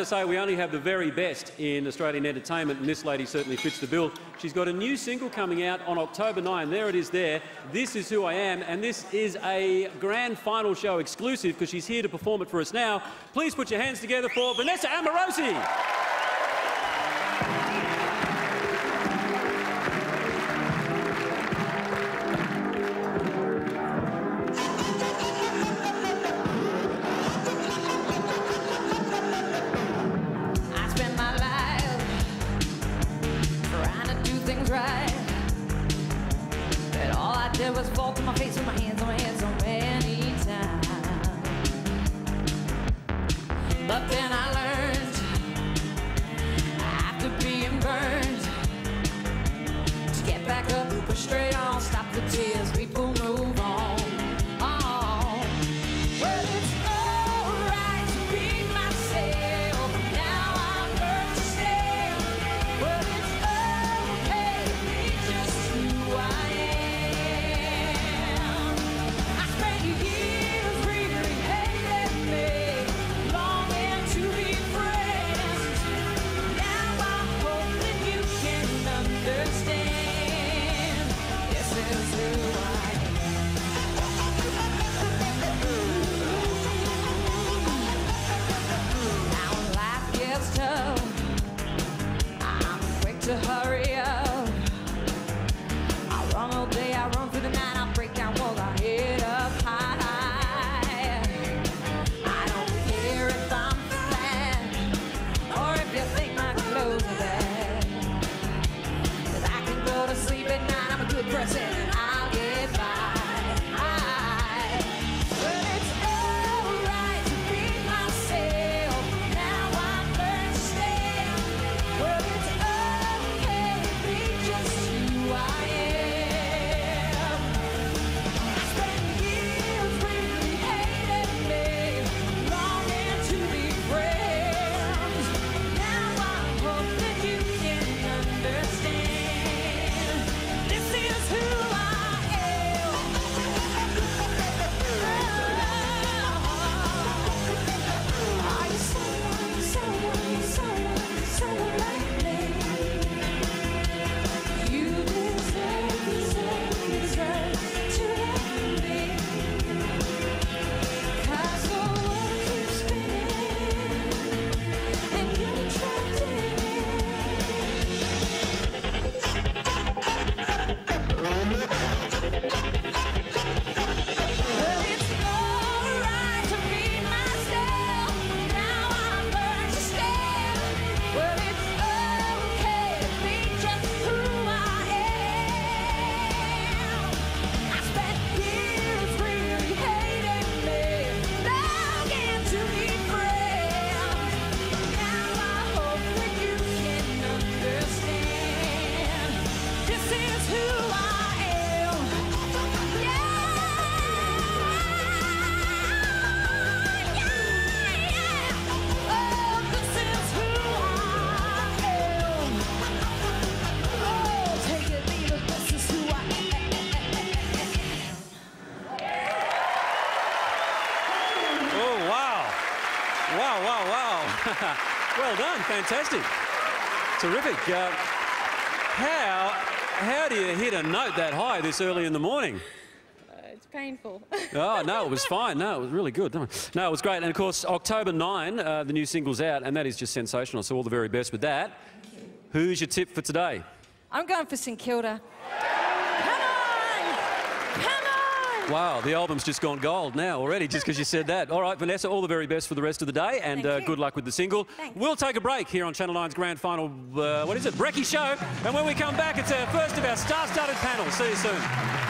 To say we only have the very best in Australian entertainment, and this lady certainly fits the bill. She's got a new single coming out on October 9. There it is there. This is Who I Am, and this is a grand final show exclusive because she's here to perform it for us now. Please put your hands together for Vanessa Amorosi. Right. But all I did was fall to my face with my hands on my head so many times. But then I learned after being burned to get back up, push straight on, stop the tears, to hurry up. I run all day, I run through the night, I break down walls, I head up high. I don't care if I'm fat or if you think my clothes are bad. 'Cause I can go to sleep at night, I'm a good person, Wow, wow, wow. well done. Fantastic. Terrific. Uh, how, how do you hit a note that high this early in the morning? It's painful. Oh, no, it was fine. No, it was really good. No, it was great. And of course, October 9, uh, the new single's out, and that is just sensational. So, all the very best with that. Who's your tip for today? I'm going for St Kilda. Come on! Come on! Wow, the album's just gone gold now already, just because you said that. All right, Vanessa, all the very best for the rest of the day, and uh, good luck with the single. Thanks. We'll take a break here on Channel 9's grand final, uh, what is it, Brekkie Show. And when we come back, it's our first of our star studded panel. See you soon.